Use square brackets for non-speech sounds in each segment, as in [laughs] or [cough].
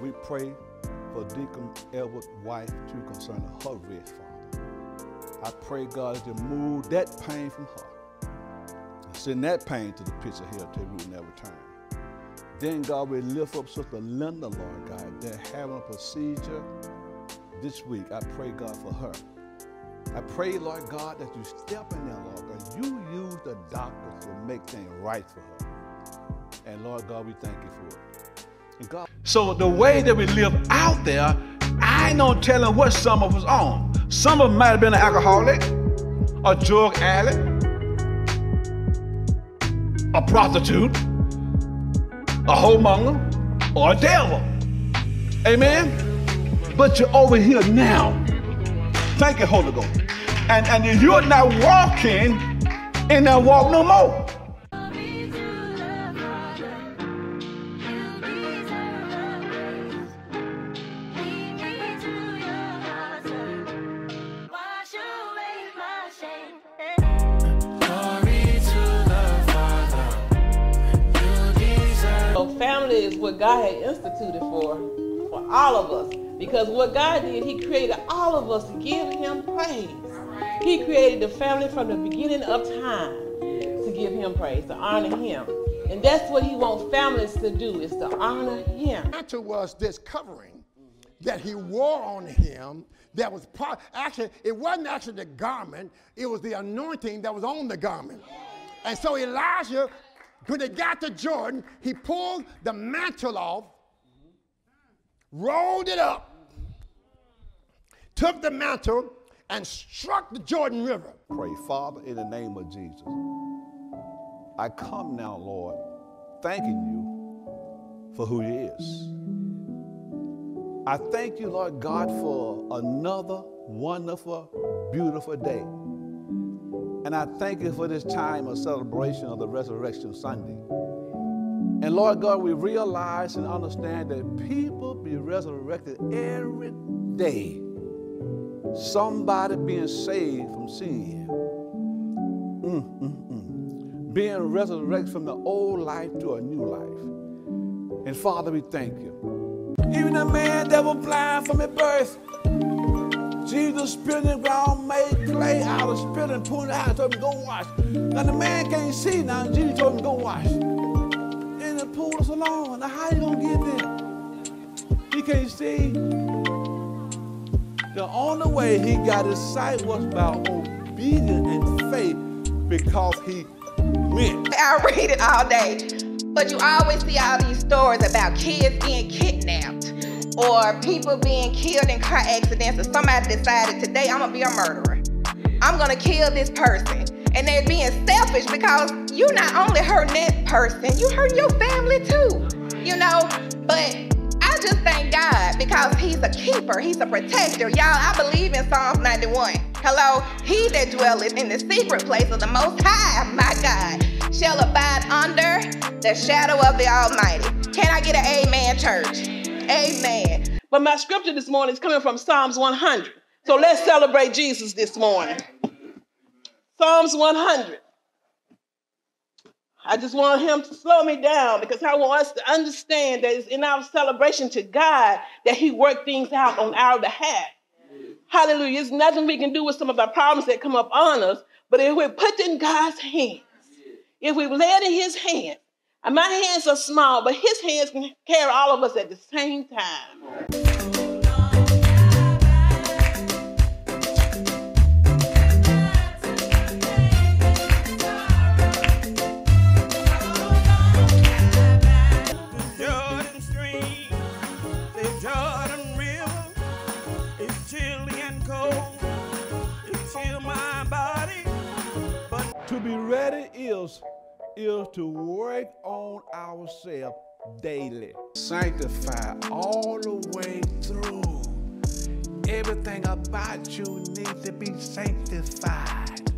We pray for Deacon Edward's wife too concerning her rest, Father. I pray, God, that you move that pain from her. And send that pain to the pits of hell till we never return. Then, God, we lift up Sister Linda, Lord God. They're having a procedure this week. I pray, God, for her. I pray, Lord God, that you step in there, Lord God. You use the doctors to make things right for her. And Lord God, we thank you for it. And God, so the way that we live out there, I ain't no telling what some of us on. Some of them might have been an alcoholic, a drug addict, a prostitute, a whoremonger, or a devil. Amen? But you're over here now. Thank you, Holy Ghost. And, and you're not walking in that walk no more. Family is what God had instituted for for all of us. Because what God did, He created all of us to give Him praise. He created the family from the beginning of time to give Him praise, to honor Him. And that's what He wants families to do, is to honor Him. Matter was this covering that he wore on him that was part, actually, it wasn't actually the garment, it was the anointing that was on the garment. And so Elijah, when they got to Jordan, he pulled the mantle off, rolled it up, took the mantle, and struck the Jordan River. Pray, Father, in the name of Jesus. I come now, Lord, thanking you for who He is. I thank you, Lord God, for another wonderful, beautiful day. And I thank you for this time of celebration of the Resurrection Sunday. And Lord God, we realize and understand that people be resurrected every day. Somebody being saved from sin. Mm, mm, mm. Being resurrected from the old life to a new life. And Father, we thank you. Even a man that was blind from his birth, Jesus spit in the ground, made clay out of spit and pulled it out told him, go wash. Now the man can't see now, Jesus told him, go wash. And the pool Siloam. Now how you gonna get there? He can't see. The only way he got his sight was by obedience and faith because he went. I read it all day. But you always see all these stories about kids being kidnapped or people being killed in car accidents or somebody decided today I'm gonna be a murderer. I'm gonna kill this person. And they're being selfish because you not only hurt that person, you hurt your family too. You know, but I just thank God because He's a keeper, He's a protector. Y'all, I believe in Psalms 91. Hello, He that dwelleth in the secret place of the Most High, my God, shall abide under the shadow of the Almighty. Can I get an amen, church? Amen. But my scripture this morning is coming from Psalms 100. So let's celebrate Jesus this morning. Psalms 100. I just want him to slow me down because I want us to understand that it's in our celebration to God that he worked things out on our behalf. Hallelujah. There's nothing we can do with some of our problems that come up on us, but if we put in God's hands, if we lay it in his hands, and my hands are small, but his hands can carry all of us at the same time. To be ready is, is to work on ourselves daily. Sanctify all the way through. Everything about you needs to be sanctified.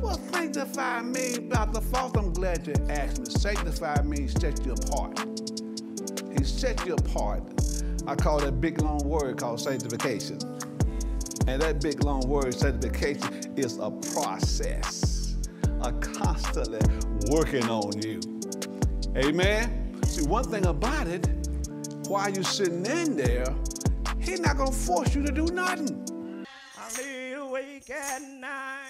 What sanctify mean, Dr. Foster? I'm glad you asked me. Sanctify means set you apart. He set you apart. I call that big long word called sanctification. And that big long word, sanctification, is a process, a constantly working on you. Amen. See, one thing about it, while you're sitting in there, he's not going to force you to do nothing. I lay awake at night.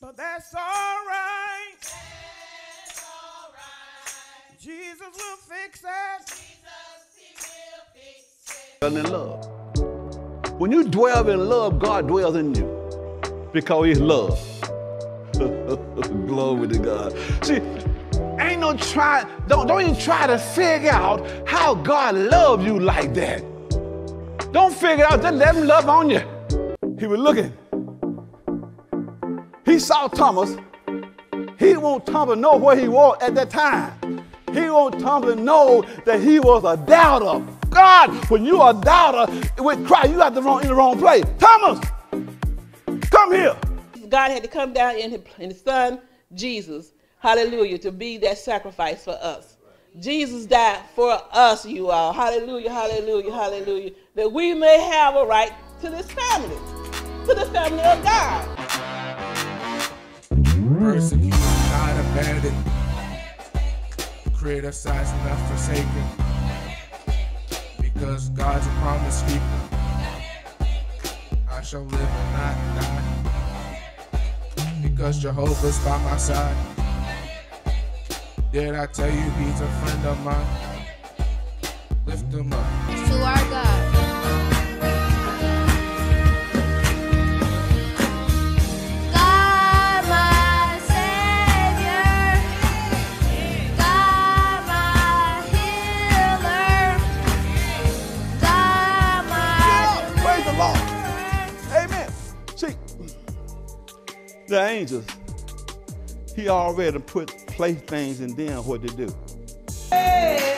But that's all right. Jesus will fix it. Dwell in love. When you dwell in love, God dwells in you because He's love. [laughs] Glory to God. See, ain't no try, don't, don't even try to figure out how God loves you like that. Don't figure out, just let Him love on you. He was looking. He saw Thomas. He want Thomas know where he was at that time. He want Thomas know that he was a doubter. God, when you are a doubter with Christ, you got the wrong in the wrong place. Thomas, come here. God had to come down in his, in his son Jesus, hallelujah, to be that sacrifice for us. Jesus died for us, you all. Hallelujah, hallelujah, hallelujah. That we may have a right to this family, to the family of God. persecuted, not abandoned, criticized, not forsaken. Because God's a promise keeper, I shall live and not die. Because Jehovah's by my side. Did I tell you he's a friend of mine? The angels, he already put place things in them what to do. Hey,